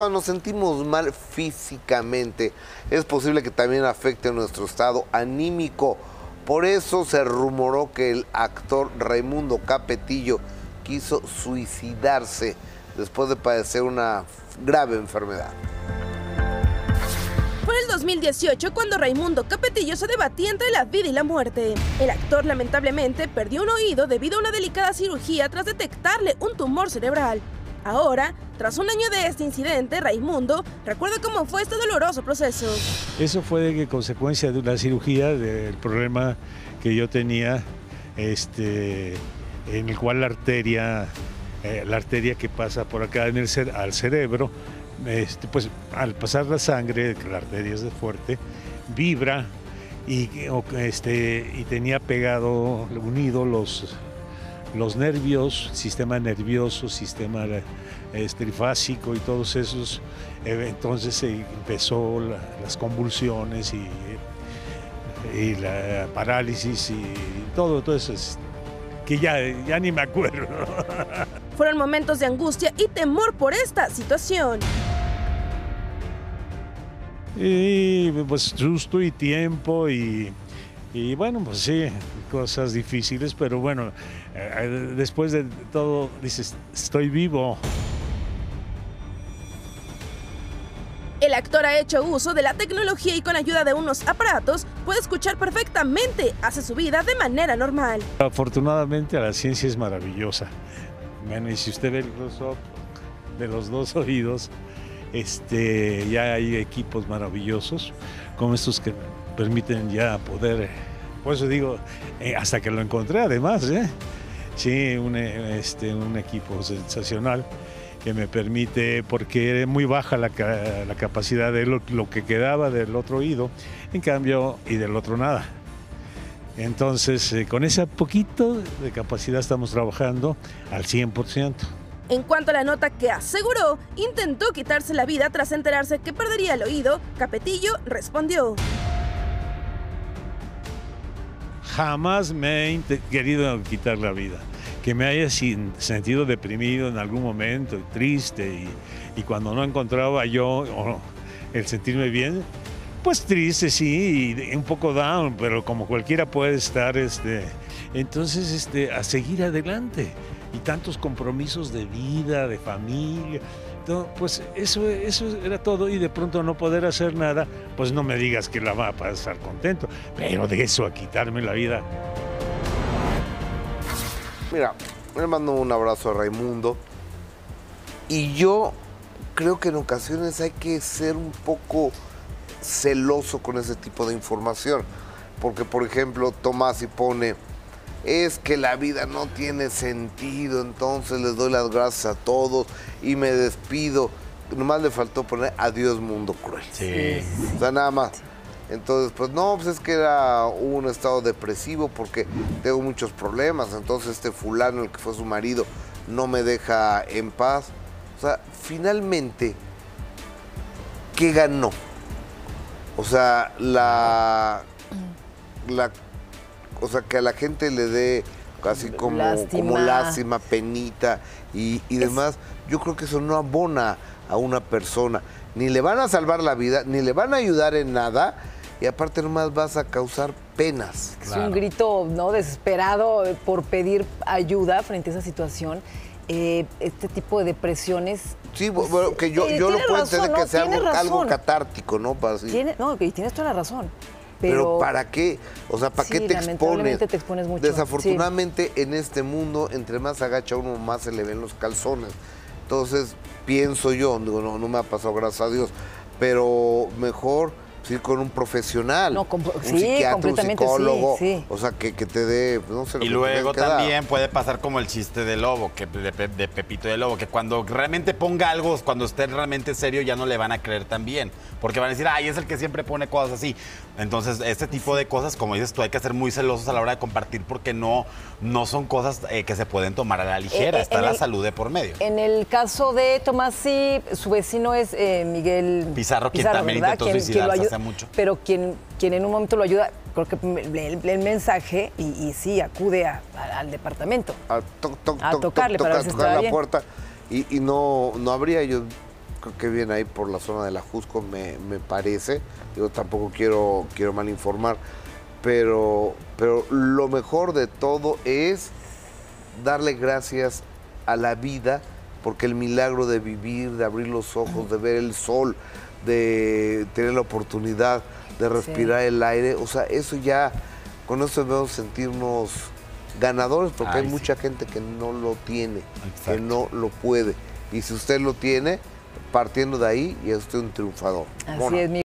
Cuando nos sentimos mal físicamente, es posible que también afecte nuestro estado anímico. Por eso se rumoró que el actor Raimundo Capetillo quiso suicidarse después de padecer una grave enfermedad. Fue en el 2018 cuando Raimundo Capetillo se debatía entre la vida y la muerte. El actor lamentablemente perdió un oído debido a una delicada cirugía tras detectarle un tumor cerebral. Ahora, tras un año de este incidente, Raimundo recuerda cómo fue este doloroso proceso. Eso fue de consecuencia de una cirugía, del problema que yo tenía, este, en el cual la arteria, eh, la arteria que pasa por acá en el al cerebro, este, pues al pasar la sangre, que la arteria es fuerte, vibra y, este, y tenía pegado, unido los los nervios, sistema nervioso, sistema este, trifásico y todos esos, eh, entonces se empezó las convulsiones y, y, la parálisis y todo, todo eso, que ya, ya ni me acuerdo. Fueron momentos de angustia y temor por esta situación. Y pues susto y tiempo y y bueno, pues sí, cosas difíciles, pero bueno, eh, después de todo dices, estoy vivo. El actor ha hecho uso de la tecnología y con ayuda de unos aparatos puede escuchar perfectamente, hace su vida de manera normal. Afortunadamente la ciencia es maravillosa. Bueno, y si usted ve el close de los dos oídos, este, ya hay equipos maravillosos como estos que permiten ya poder, por eso digo, eh, hasta que lo encontré además, ¿eh? sí, un, este, un equipo sensacional que me permite, porque es muy baja la, la capacidad de lo, lo, que quedaba del otro oído, en cambio, y del otro nada. Entonces, eh, con ese poquito de capacidad estamos trabajando al 100%. En cuanto a la nota que aseguró, intentó quitarse la vida tras enterarse que perdería el oído, Capetillo respondió jamás me he querido quitar la vida. Que me haya sentido deprimido en algún momento, triste, y, cuando no encontraba yo el sentirme bien, pues triste, sí, y un poco down, pero como cualquiera puede estar, este, entonces este, a seguir adelante. Y tantos compromisos de vida, de familia, pues eso, eso era todo y de pronto no poder hacer nada, pues no me digas que la va a pasar contento, pero de eso a quitarme la vida. Mira, le mando un abrazo a Raimundo y yo creo que en ocasiones hay que ser un poco celoso con ese tipo de información, porque por ejemplo Tomás y pone es que la vida no tiene sentido, entonces les doy las gracias a todos y me despido. Nomás le faltó poner adiós mundo cruel. Sí. O sea, nada más. Entonces, pues no, pues es que era un estado depresivo porque tengo muchos problemas. Entonces este fulano, el que fue su marido, no me deja en paz. O sea, finalmente, ¿qué ganó? O sea, la, la o sea, que a la gente le dé casi como lástima, como lástima penita y, demás, yo creo que eso no abona a una persona. Ni le van a salvar la vida, ni le van a ayudar en nada, y aparte nomás vas a causar penas. Es un grito no desesperado por pedir ayuda frente a esa situación. Eh, este tipo de depresiones. Sí, bueno, que yo, yo lo puedo entender que sea algo, catártico, ¿no? Para Tiene, no, y tienes toda la razón. Pero, ¿para qué? O sea, ¿para qué te expones? te expones mucho. Desafortunadamente en este mundo, entre más agacha uno, más se le ven los calzones. Entonces, pienso yo, no, no me ha pasado, gracias a Dios, pero mejor ir con un profesional, no, un psiquiatra, un psicólogo, o sea, que, te dé, no sé, Y luego también puede pasar como el chiste de Lobo, que de, Pepito de Lobo, que cuando realmente ponga algo, cuando esté realmente serio, ya no le van a creer tan bien, porque van a decir, ay, es el que siempre pone cosas así. Entonces, este tipo de cosas, como dices tú, hay que ser muy celosos a la hora de compartir, porque no, no son cosas eh, que se pueden tomar a la ligera, eh, eh, está la salud de por medio. En el caso de Tomás, sí, su vecino es Miguel Pizarro, quien también intentó suicidarse mucho. Pero quien, quien en un momento lo ayuda, creo que lee el, mensaje y, sí, acude al departamento. A, tocarle para tocar la puerta y, no, no habría yo creo que viene ahí por la zona de la Jusco, me, me parece. Yo tampoco quiero, quiero mal informar, pero, pero lo mejor de todo es darle gracias a la vida, porque el milagro de vivir, de abrir los ojos, de ver el sol, de tener la oportunidad de respirar el aire, o sea, eso ya, con eso debemos sentirnos ganadores, porque Ay, hay sí. mucha gente que no lo tiene, que no lo puede. Y si usted lo tiene, partiendo de ahí, ya es usted un triunfador. ¿Cómo Así es, mi